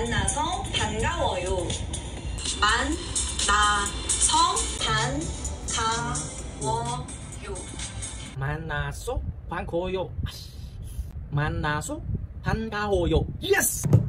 만나서 반가워요. 만나서 반가워요. 만나서 반가워요. 만나서 반가워요. 예스!